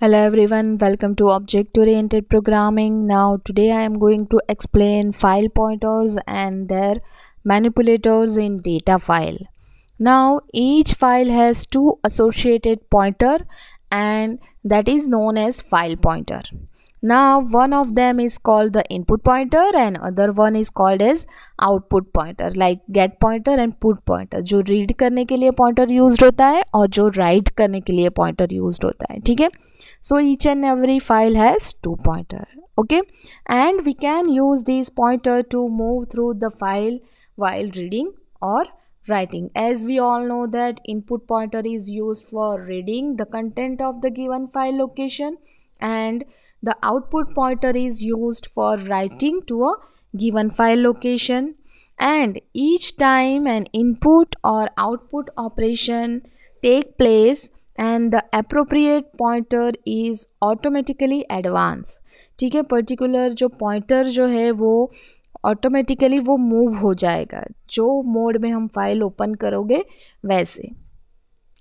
Hello everyone, welcome to object oriented programming. Now today I am going to explain file pointers and their manipulators in data file. Now each file has two associated pointer and that is known as file pointer. now one of them is called the input pointer and other one is called as output pointer like get pointer and put pointer जो read करने के लिए pointer used होता है और जो write करने के लिए pointer used होता है ठीक है So each and every file has two pointer okay? And we can use this pointer to move through the file while reading or writing. As we all know that input pointer is used for reading the content of the given file location and the output pointer is used for writing to a given file location. And each time an input or output operation take place and the appropriate pointer is automatically advance ठीक है particular जो pointer जो है वो automatically वो move हो जाएगा। जो मोड में हम फ़ाइल ओपन करोगे, वैसे।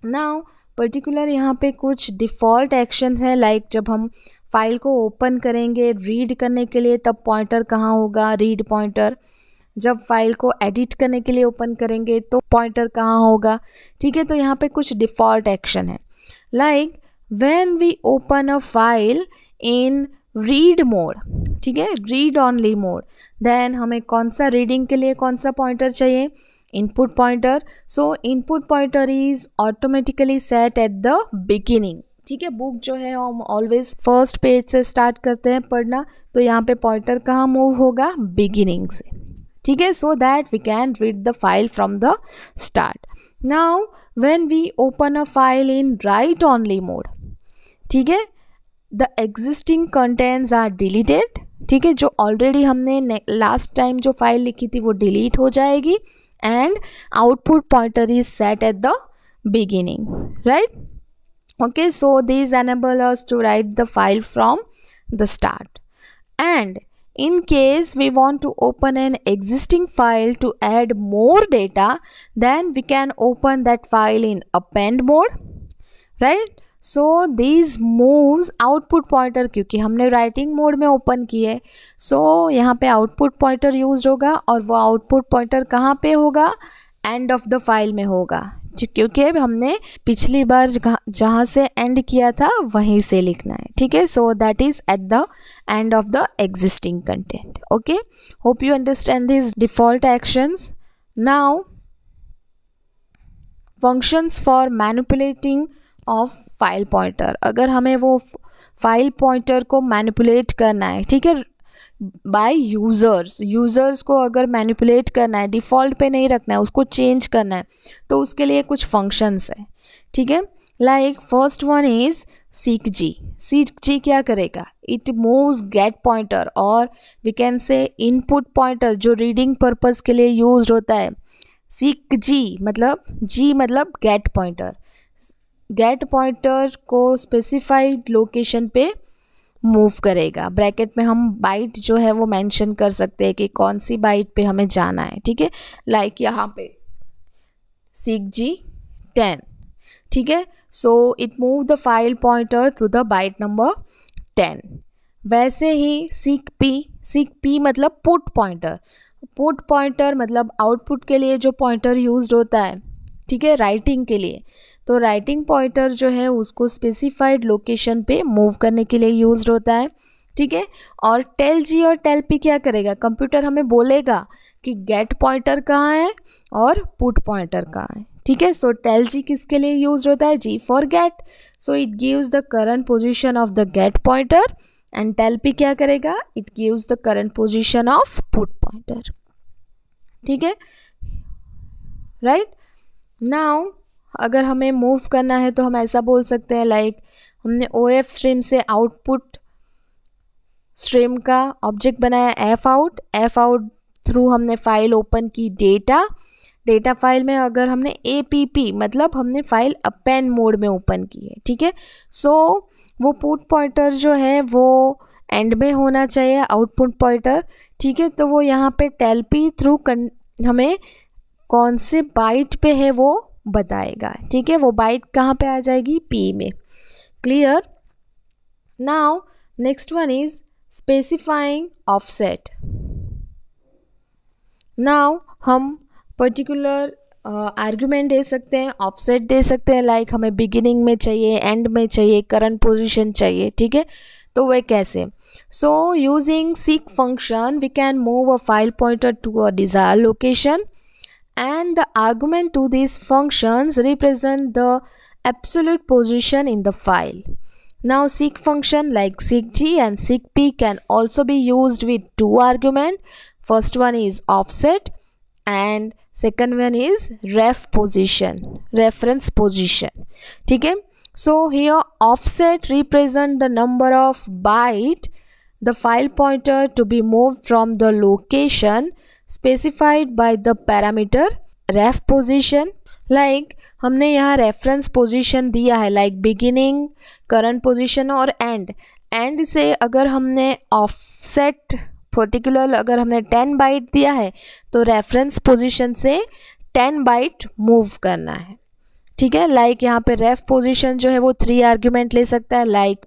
नाउ पर्टिकुलर यहाँ पे कुछ डिफ़ॉल्ट एक्शन है लाइक जब हम फ़ाइल को ओपन करेंगे रीड करने के लिए, तब पॉइंटर कहाँ होगा? रीड पॉइंटर जब फ़ाइल को एडिट करने के लिए ओपन करेंगे तो पॉइंटर कहाँ होगा? ठीक है तो यहाँ पे कुछ डिफ़ॉल्ट एक्शन है। Like when we open a file in read mode ठीक है? रीड ऑनली मोड देन हमें कौन सा रीडिंग के लिए कौन सा पॉइंटर चाहिए? Input pointer so input pointer is automatically set at the beginning ठीक है? बुक जो है, हम ऑलवेज फ़र्स्ट पेज से स्टार्ट करते हैं पढ़ना। तो यहाँ पे पॉइंटर कहाँ मूव होगा? बिगिनिंग से. ठीक है? So that we can read the file from the start now when we open a file in write only mode ठीक है? The existing contents are deleted ठीक है? जो ऑलरेडी हमने लास्ट टाइम जो फ़ाइल लिखी थी वो डिलीट हो जाएगी and output pointer is set at the beginning right okay so this enable us to write the file from the start and in case we want to open an existing file to add more data then we can open that file in append mode right so these moves output pointer क्योंकि हमने writing mode में open किए सो so, यहाँ पे output pointer use होगा और वो output pointer कहाँ पे होगा एंड ऑफ़ द फ़ाइल में होगा क्योंकि हमने पिछली बार जहाँ से एंड किया था, वहीं से लिखना है, ठीक है? So that is at the end of the existing content okay hope you understand this default actions now functions for manipulating of file pointer अगर हमें वो फ़ाइल पॉइंटर को मैनिपुलेट करना है, ठीक है? बाय यूज़र्स यूज़र्स को अगर मैनिपुलेट करना है डिफ़ॉल्ट पे नहीं रखना है, उसको चेंज करना है तो उसके लिए कुछ फ़ंक्शंस है। ठीक है? Like first one is seek g seek g क्या करेगा? इट मूव्स गेट पॉइंटर और we can say input pointer जो रीडिंग पर्पज़ के लिए यूज़ होता है। सीक जी मतलब जी मतलब गेट पॉइंटर गेट पॉइंटर को स्पेसिफाइड लोकेशन पे मूव करेगा। ब्रैकेट में हम बाइट जो है वो मेंशन कर सकते हैं कि कौन सी बाइट पे हमें जाना है, ठीक है? लाइक यहाँ पे सिक जी टेन ठीक है? So it move the file pointer through the byte number ten वैसे ही सिक पी सिक पी मतलब पुट पॉइंटर पुट पॉइंटर मतलब आउटपुट के लिए जो पॉइंटर यूज़ होता है ठीक है राइटिंग के लिए। तो राइटिंग पॉइंटर जो है, उसको स्पेसिफाइड लोकेशन पे मूव करने के लिए यूज़ होता है, ठीक है? और टेल जी और टेल पी क्या करेगा? कंप्यूटर हमें बोलेगा कि गेट पॉइंटर कहाँ है और पुट पॉइंटर कहाँ है, ठीक है? सो टेल जी किसके लिए यूज़ होता है? G for get so it gives the current position of the get pointer and tell p क्या करेगा? It gives the current position of put pointer ठीक है? राइट नाउ अगर हमें मूव करना है तो हम ऐसा बोल सकते हैं लाइक हमने ओ एफ़ स्ट्रीम से आउटपुट स्ट्रीम का ऑब्जेक्ट बनाया f out f out through हमने फ़ाइल ओपन की डेटा डेटा फ़ाइल में अगर हमने ए पी पी मतलब हमने फ़ाइल अपेंड मोड में ओपन की है, ठीक है? सो वो पुट पॉइंटर जो है, वो एंड में होना चाहिए आउटपुट पॉइंटर ठीक है? तो वो यहाँ पे टेलपी थ्रू हमें कौन से बाइट पे है वो बताएगा। ठीक है, वो बाइट कहाँ पे आ जाएगी? पी में। Clear now next one is specifying offset now हम पर्टिकुलर आर्ग्यूमेंट दे सकते हैं ऑफसेट दे सकते हैं लाइक like हमें बिगिनिंग में चाहिए एंड में चाहिए करंट पोजीशन चाहिए, ठीक है? तो वह कैसे? So using seek function we can move a file pointer to a desire location and the argument to these functions represent the absolute position in the file. Now seek function like seekg and seekp can also be used with two argument. First one is offset and second one is ref position, reference position. Okay? So here offset represent the number of byte the file pointer to be moved from the location specified by the parameter ref position like हमने यहाँ reference position दिया है like beginning current position और end end से अगर हमने offset particular अगर हमने टेन बाइट दिया है तो रेफरेंस पोजिशन से टेन बाइट मूव करना है। ठीक है? लाइक यहाँ पे रेफ पोजिशन जो है वो थ्री आर्ग्यूमेंट ले सकता है like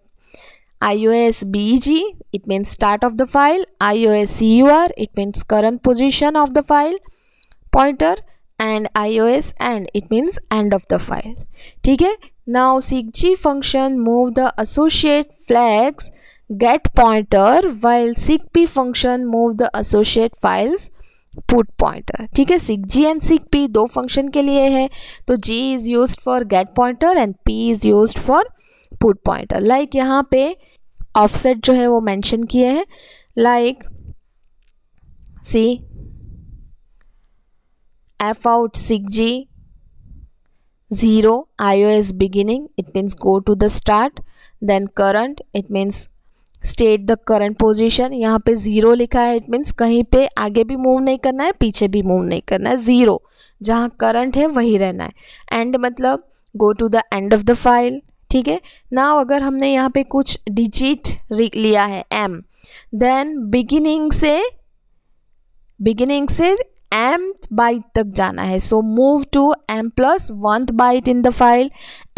ios bg it means start of the file ios cur it means current position of the file pointer and ios and it means end of the file ठीक है now seekg function move the associate flags get pointer while seekp function move the associate files put pointer ठीक है seek g and seek p दो function के लिए है तो g is use for get pointer and p is use for put pointer like यहाँ पे offset जो है वो मेंशन किए हैं। Like c f out seek g zero i o s beginning it means go to the start then current it means state the current position यहाँ पे zero लिखा है इट मीन्स कहीं पे आगे भी मूव नहीं करना है, पीछे भी मूव नहीं करना है। ज़ीरो जहाँ करंट है, वही रहना है। एंड मतलब go to the end of the file ठीक है? ना अगर हमने यहाँ पे कुछ डिजिट लिया है एम देन बिगिनिंग से बिगिनिंग से एम बाइट तक जाना है। So move to m plus one byte in the file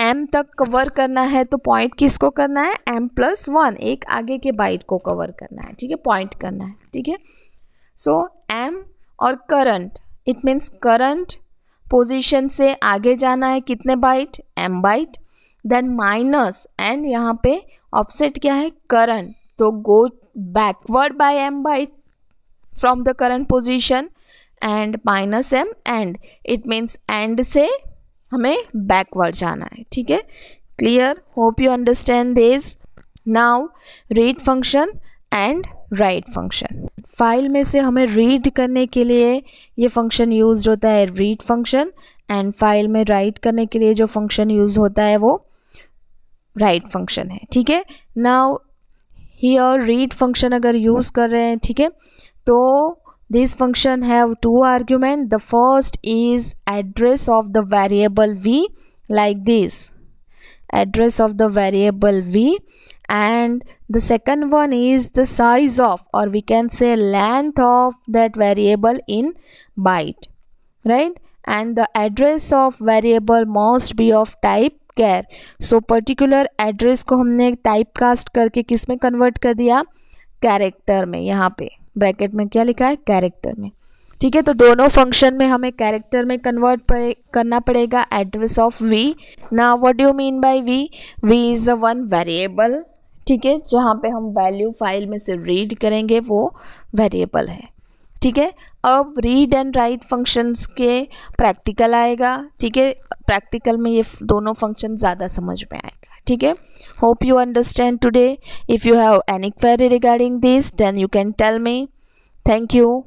m तक कवर करना है तो पॉइंट किसको करना है? एम प्लस वन एक आगे के बाइट को कवर करना है। ठीक है? पॉइंट करना है। ठीक है? सो एम और current it means current position से आगे जाना है कितने byte m byte then minus end यहाँ पे ऑफसेट क्या है? करंट। तो go backward by m byte from the current position end minus m end it means end से हमें बैकवर्ड जाना है। ठीक है? Clear hope you understand this now read function and write function file में से हमें रीड करने के लिए ये फ़ंक्शन यूज़ होता है रीड फ़ंक्शन एंड फ़ाइल में राइट करने के लिए जो फ़ंक्शन यूज़ होता है वो राइट फ़ंक्शन है, ठीक है? नाउ हियर रीड फ़ंक्शन अगर यूज़ कर रहे हैं, ठीक है? तो this function have two argument the first is address of the variable v like this address of the variable v and the second one is the size of or we can say length of that variable in byte right and the address of variable must be of type care. So particular address को हमने type cast करके किसमें convert कर दिया? Character में यहाँ पे। Bracket में क्या लिखा है? कैरेक्टर में। ठीक है तो दोनों फ़ंक्शन में हमें कैरेक्टर में कन्वर्ट पड़े, करना पड़ेगा। एड्रेस ऑफ़ वी ना what do mean by v v is a one variable ठीक है जहाँ पे हम वैल्यू फ़ाइल में से रीड करेंगे वो वेरिएबल है। ठीक है? अब रीड एंड राइट फ़ंक्शंस के प्रैक्टिकल आएगा, ठीक है? प्रैक्टिकल में ये दोनों फ़ंक्शन ज़्यादा समझ में आएगा, ठीक है? Hope you understand today if you have any query regarding this then you can tell me thank you